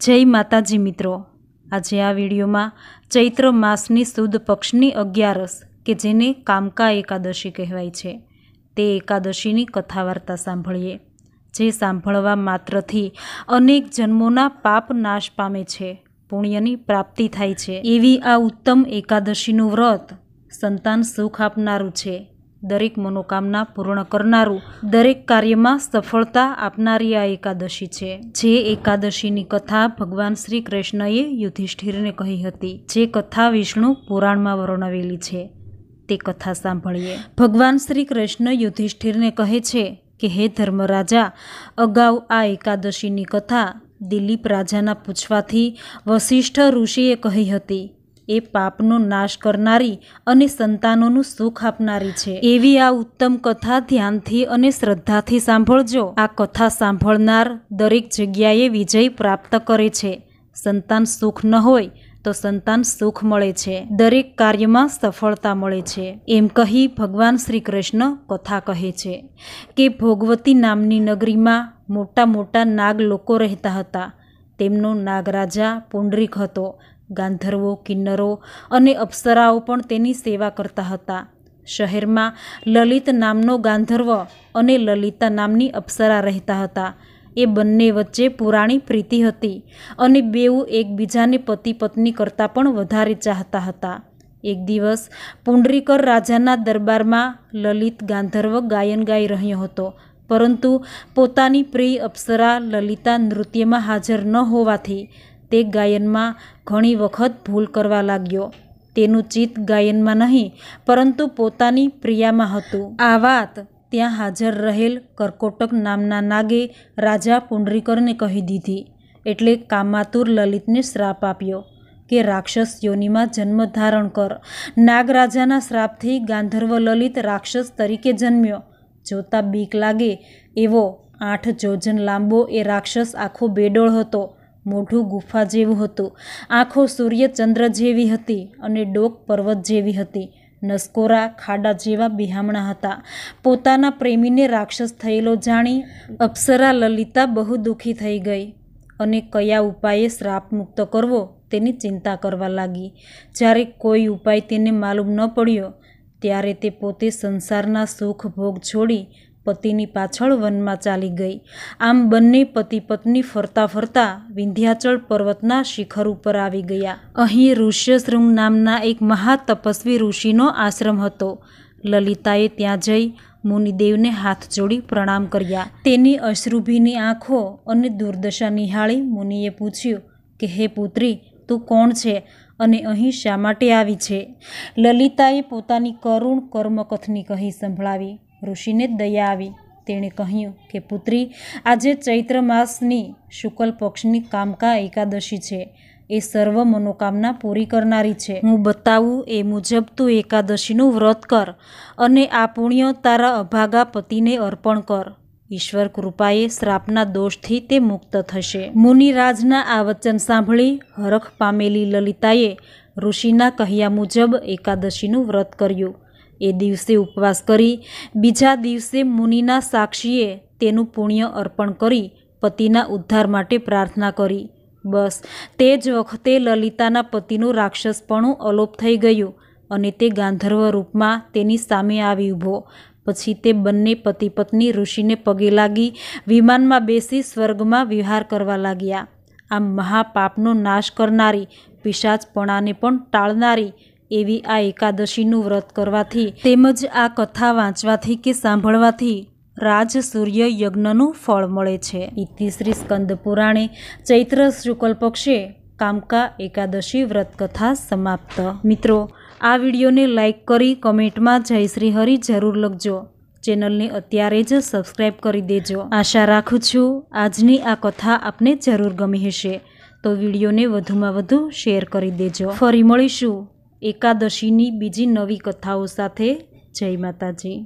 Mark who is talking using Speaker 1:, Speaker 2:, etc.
Speaker 1: જય માતાજી મિત્રો. આજે આ વિડીયોમાં ચૈત્ર માસની સુદ પક્ષની અગિયારસ, કે જેને કામકા એકાદશી કહેવાય છે, તે એકાદશીની કથા વાર્તા સાંભળીએ, જે સાંભળવા માત્રથી અનેક જન્મોના પાપ નાશ પામે છે, પુણ્યની પ્રાપ્તિ થાય છે. એવી આ ઉત્તમ એકાદશીનું વ્રત સંતાન સુખ આપનારું છે. દરેક મનોકામના પૂર્ણ કરનારું દરેક કાર્યમાં સફળતા આપનારી આ એકાદશી છે. જે એકાદશીની કથા ભગવાન શ્રી કૃષ્ણએ યુધિષ્ઠિરને કહી હતી. જે કથા વિષ્ણુ પુરાણમાં વર્ણવેલી છે. તે કથા સાંભળીએ. ભગવાન શ્રી કૃષ્ણ યુધિષ્ઠિરને કહે છે કે, હે ધર્મરાજા, અગાઉ આ એકાદશીની કથા દિલીપ રાજાના પૂછવાથી વસિષ્ઠ ઋષિએ કહી હતી એ પાપનો નાશ કરનારી અને સંતાનોનું સુખ આપનારી છે. એવી આ ઉત્તમ કથા ધ્યાનથી અને શ્રદ્ધાથી સાંભળજો. આ કથા સાંભળનાર દરેક જગ્યાએ વિજય પ્રાપ્ત કરે છે. સંતાન સુખ ન હોય તો સંતાન સુખ મળે છે. દરેક કાર્યમાં સફળતા મળે છે. એમ કહી ભગવાન શ્રી કૃષ્ણ કથા કહે છે કે ભોગવતી નામની નગરીમાં મોટા મોટા નાગ લોકો રહેતા હતા. તેમનો નાગરાજા પુંડરીક હતો. ગાંધર્વો, કિન્નરો અને અપ્સરાઓ પણ તેની સેવા કરતા હતા. શહેરમાં લલિત નામનો ગાંધર્વ અને લલિતા નામની અપ્સરા રહેતા હતા. એ બંને વચ્ચે પુરાણી પ્રીતિ હતી અને બેઉ એકબીજાને પતિ પત્ની કરતાં પણ વધારે ચાહતા હતા. એક દિવસ પુંડરીકર રાજાના દરબારમાં લલિત ગાંધર્વ ગાયન ગાઈ રહ્યો હતો, પરંતુ પોતાની પ્રિય અપ્સરા લલિતા નૃત્યમાં હાજર ન હોવાથી તે ગાયનમાં ઘણી વખત ભૂલ કરવા લાગ્યો. તેનું ચિત્ત ગાયનમાં નહીં, પરંતુ પોતાની પ્રિયામાં હતું. આ વાત ત્યાં હાજર રહેલ કરકોટક નામના નાગે રાજા પુંડરીકરને કહી દીધી. એટલે કામાતુર લલિતને શ્રાપ આપ્યો કે રાક્ષસ યોનિમાં જન્મ ધારણ કર. નાગરાજાના શ્રાપથી ગાંધર્વ લલિત રાક્ષસ તરીકે જન્મ્યો. જોતા બીક લાગે એવો આઠ જોજન લાંબો એ રાક્ષસ આખો બેડોળ હતો. મોઢું ગુફા જેવું હતું. આંખો સૂર્ય ચંદ્ર જેવી હતી અને ડોક પર્વત જેવી હતી. નસકોરા, ખાડા જેવા બિહામણા હતા. પોતાના પ્રેમીને રાક્ષસ થયેલો જાણી અપ્સરા લલિતા બહુ દુઃખી થઈ ગઈ અને કયા ઉપાયે શ્રાપ મુક્ત કરવો તેની ચિંતા કરવા લાગી. જ્યારે કોઈ ઉપાય તેને માલુમ ન પડ્યો, ત્યારે તે પોતે સંસારના સુખ ભોગ છોડી પતિની પાછળ વનમાં ચાલી ગઈ. આમ બંને પતિ પત્ની ફરતા ફરતા વિંધ્યાચળ પર્વતના શિખર ઉપર આવી ગયા. અહીં ઋષ્યશૃંગ નામના એક મહાતપસ્વી ઋષિનો આશ્રમ હતો. લલિતાએ ત્યાં જઈ મુનિદેવને હાથ જોડી પ્રણામ કર્યા. તેની અશ્રુભીની આંખો અને દુર્દશા નિહાળી મુનિએ પૂછ્યું કે, હે પુત્રી, તું કોણ છે અને અહીં શા માટે આવી છે? લલિતાએ પોતાની કરુણ કર્મકથની કહી સંભળાવી. ઋષિને દયા આવી. તેણે કહ્યું કે, પુત્રી, આજે ચૈત્ર માસની શુક્લ પક્ષની કામકા એકાદશી છે. એ સર્વ મનોકામના પૂરી કરનારી છે. હું બતાવું એ મુજબ તું એકાદશીનું વ્રત કર અને આ પુણ્ય તારા અભાગા પતિને અર્પણ કર. ઈશ્વર કૃપાએ શ્રાપના દોષથી તે મુક્ત થશે. મુનિરાજના આ વચન સાંભળી હરખ પામેલી લલિતાએ ઋષિના કહ્યા મુજબ એકાદશીનું વ્રત કર્યું. એ દિવસે ઉપવાસ કરી, બીજા દિવસે મુનિના સાક્ષીએ તેનું પુણ્ય અર્પણ કરી, પતિના ઉદ્ધાર માટે પ્રાર્થના કરી. બસ, તે જ વખતે લલિતાના પતિનું રાક્ષસપણું અલોપ થઈ ગયું અને તે ગાંધર્વ રૂપમાં તેની સામે આવી ઊભો. પછી તે બંને પતિ પત્ની ઋષિને પગે લાગી વિમાનમાં બેસી સ્વર્ગમાં વિહાર કરવા લાગ્યા. આમ મહાપાપનો નાશ કરનારી, પિશાચપણાને પણ ટાળનારી એવી આ એકાદશીનું વ્રત કરવાથી તેમજ આ કથા વાંચવાથી કે સાંભળવાથી રાજ સૂર્ય યજ્ઞનું ફળ મળે છે. ઇતિશ્રી સ્કંદ પુરાણે ચૈત્ર શુક્લ પક્ષે કામકા એકાદશી વ્રત કથા સમાપ્ત. મિત્રો, આ વિડીયોને લાઈક કરી કમેન્ટમાં જય શ્રી હરિ જરૂર લખજો. ચેનલને અત્યારે જ સબસ્ક્રાઈબ કરી દેજો. આશા રાખું છું આજની આ કથા આપને જરૂર ગમી હશે. તો વિડીયોને વધુમાં વધુ શેર કરી દેજો. ફરી મળીશું. એકાદશીની બીજી નવી કથાઓ સાથે જય માતાજી